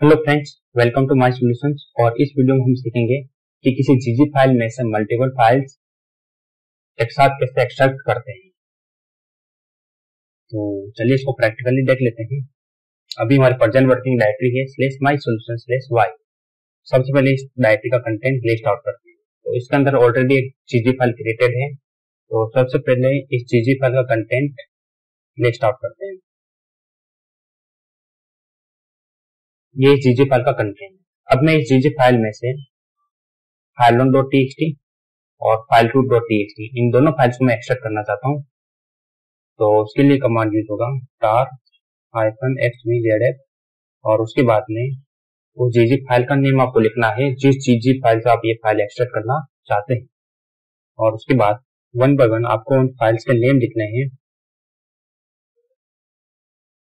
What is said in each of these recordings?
Hello friends welcome to my solutions और इस video में हम सीखेंगे कि किसी जीजी फ़ाइल में से मल्टीपल फाइल्स एक साथ कैसे एक्सट्रैक्ट करते हैं। तो चलिए इसको प्रैक्टिकली देख लेते हैं। अभी हमारे प्रेजेंट वर्किंग डायरेक्टरी है slash my solution slash Y सबसे पहले इस डायरेक्टरी का कंटेंट लिस्ट आउट करते हैं। तो इसके अंदर ऑलरेडी एक जीजी फ़ाइल क्रिएटेड है। तो सबसे पहले इस जीजी फ़ाइल का कंटेंट लिस्ट आउट करते हैं। ये जीजी फ़ाइल का कंटेंट है। अब मैं इस जीजी फ़ाइल में से फ़ाइल वन डॉट टी और फ़ाइल टू डॉट टी इन दोनों फाइल्स को मैं एक्सट्रैक्ट करना चाहता हूँ। तो उसके लिए कमांड यूज़ होगा tar hyphen X V Z F और उसके बाद में वो जीजी फ़ाइल का नेम आपको लिखना है, जिस जीजी फ़ाइल से आप ये फ़ाइल एक्सट्रैक्ट करना चाहते हैं। और उसके बाद वन बाय वन आपको उन फाइल्स के नेम लिखने हैं,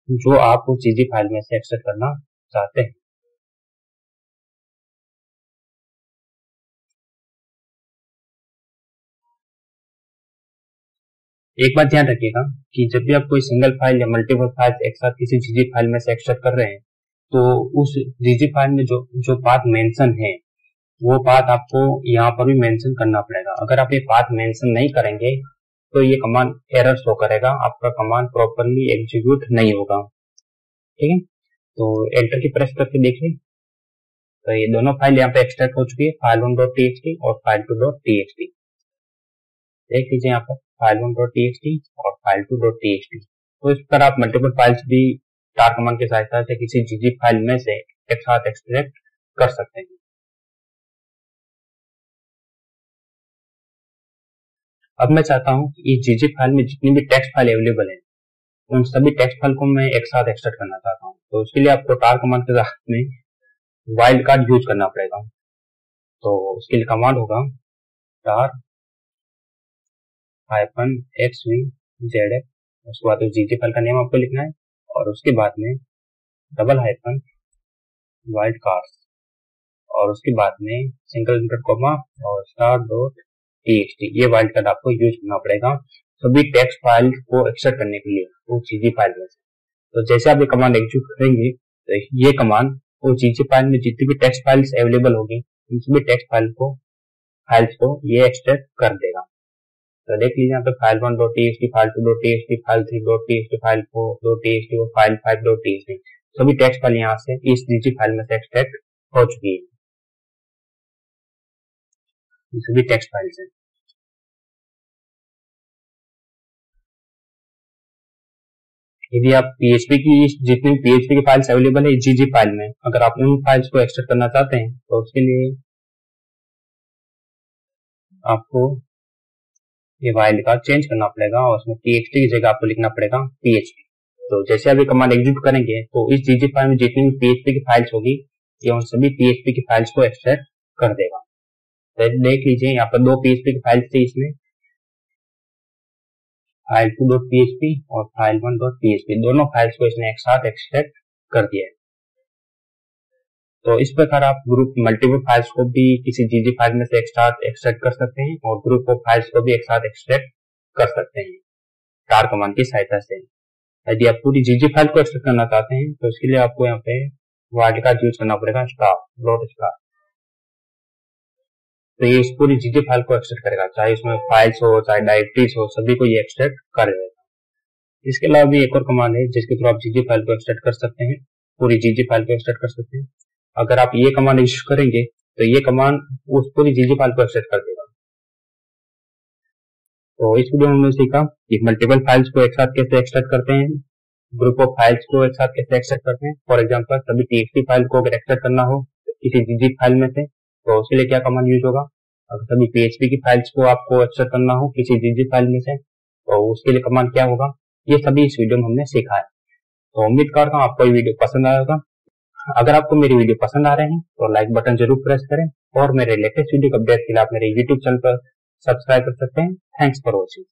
जो आप उस जीजी फ़ाइल में से एक्सट्रैक्ट करना चाहते हैं। एक बात ध्यान रखिएगा कि जब भी आप कोई सिंगल फ़ाइल या मल्टीपल फ़ाइल एक साथ किसी जीजी फ़ाइल में से एक्सट्रैक्ट कर रहे हैं तो उस जीजी फ़ाइल में जो जो पाथ मेंशन है, वो पाथ आपको यहाँ पर भी मेंशन करना पड़ेगा। अगर आप ये पाथ मेंशन नहीं करेंगे तो ये कमांड एरर शो करेगा। आपका कमांड प्रॉपरली एग्जीक्यूट नहीं होगा। ठीक है? तो एंटर की प्रेस करके देखिए तो ये दोनों फ़ाइल यहाँ पे एक्सट्रैक्ट हो चुकी है फ़ाइल वन डॉट टी और फ़ाइल टू डॉट टी देख लीजिए यहाँ पर फ़ाइल वन डॉट टी और फ़ाइल टू डॉट टी तो इस पर आप मल्टीपल फाइल्स भी टार कमांड की सहायता से किसी जीजी फ़ाइल में से एक साथ एक्सट्रैक्ट कर सकते हैं। अब मैं चाहता हूँ कि इस जीजी फ़ाइल में जितनी भी टेक्स्ट फ़ाइल अवेलेबल है, उन सभी टेक्स्ट फ़ाइल को मैं एक साथ एक्सट्रैक्ट करना चाहता हूँ। तो उसके लिए आपको टार कमांड के साथ में वाइल्ड कार्ड यूज़ करना पड़ेगा। तो उसके लिए कमांड होगा tar hyphen x v z f उसके बाद उस जीजी फ़ाइल का नेम आपको लिखना है और उसके बाद में डबल हाइफन वाइल्ड कार्ड और उसके बाद में सिंगल इंटर कोमा और स्टार डॉट टी ये वाइल्ड कार्ड आपको यूज़ करना पड़ेगा। सभी टेक्स्ट फ़ाइल को एक्सट्रैक्ट करने के लिए, वो चीजी फ़ाइल में से। तो जैसे आप ये कमांड एग्जीक्यूट करेंगे तो ये कमांड वो चीजी फ़ाइल में जितनी भी टेक्स्ट फाइल्स अवेलेबल होगी उन सभी टेक्स्ट फ़ाइल को फाइल्स को ये एक्सट्रैक्ट कर देगा। तो देख लीजिए यहाँ पे file one dot T file two dot T file three dot T file four dot T S और file five dot T S T सभी टेक्स्ट फ़ाइल यहाँ से इस जीजी फ़ाइल में से एक्सट्रैक्ट हो चुकी है। सभी टेक्स्ट फाइल्स हैं। यदि आप पीएचपी की जितनी पीएचपी की फाइल्स अवेलेबल है जीजी फ़ाइल में, अगर आप उन फाइल्स को एक्सट्रैक्ट करना चाहते हैं तो उसके लिए आपको ये फ़ाइल का चेंज करना पड़ेगा और उसमें पीएचपी की जगह आपको लिखना पड़ेगा पीएचपी तो जैसे अभी कमांड एग्जीक्यूट करेंगे तो इस जीजी फ़ाइल में जितनी भी पीएचपी की फाइल्स होगी, ये उन सभी पीएचपी की फाइल्स को एक्सट्रैक्ट कर देगा। तो देख लीजिए, यहाँ पर दो पीएचपी की फाइल्स थी इसमें। फ़ाइल टू डॉट पीएचपी और फ़ाइल वन डॉट पीएचपी दोनों फाइल्स को इसने एक साथ एक्सट्रैक्ट कर दिया है। तो इस प्रकार आप ग्रुप मल्टीपल फाइल्स को भी किसी जीजी फ़ाइल में से एक साथ एक्सट्रैक्ट कर सकते हैं और ग्रुप ऑफ़ फाइल्स को भी एक साथ एक्सट्रैक्ट कर सकते हैं। टार कमांड की सहायता से। यदि आप पूरी जीजी फ़ाइल को एक्सट्रैक्ट करना चाहते हैं तो इसके लिए आपको यहाँ पे वाइल्ड कार्ड यूज़ करना पड़ेगा स्टार डॉट स्टार तो ये इस पूरी जीजी फ़ाइल को एक्सट्रैक्ट करेगा, चाहे इसमें फाइल्स हो, चाहे डायरेक्टरीज हो, सभी को ये एक्सट्रैक्ट कर देगा। इसके अलावा भी एक और कमांड है, जिसके थ्रू आप जीजी फ़ाइल को एक्सट्रैक्ट कर सकते हैं, पूरी जीजी फ़ाइल को एक्सट्रैक्ट कर सकते हैं। अगर आप ये कमांड यूज़ करेंगे तो ये कमांड उस पूरी जीजी फ़ाइल को एक्सट्रैक्ट कर देगा। तो इस वीडियो में सीखा कि मल्टीपल फाइल्स को एक साथ कैसे एक्सट्रैक्ट करते हैं ग्रुप ऑफ़ फाइल्स को एक साथ कैसे एक्सट्रैक्ट करते हैं। फॉर एग्ज़ाम्पल सभी टीएक्सटी फ़ाइल को अगर एक्सट्रैक्ट करना हो किसी जीजी फ़ाइल में से तो उसके लिए क्या कमांड यूज़ होगा? अगर सभी पीएचपी की फाइल्स को आपको एक्सेस करना हो, किसी जीजी फ़ाइल में से तो उसके लिए कमांड क्या होगा? ये सभी इस वीडियो में हमने सीखा है। तो उम्मीद करता हूँ आपको ये वीडियो पसंद आया होगा। अगर आपको मेरी वीडियो पसंद आ रहे हैं तो लाइक बटन ज़रूर प्रेस करें और मेरे लेटेस्ट वीडियो अपडेट के लिए आप मेरे यूट्यूब चैनल पर सब्सक्राइब कर सकते हैं। Thanks for watching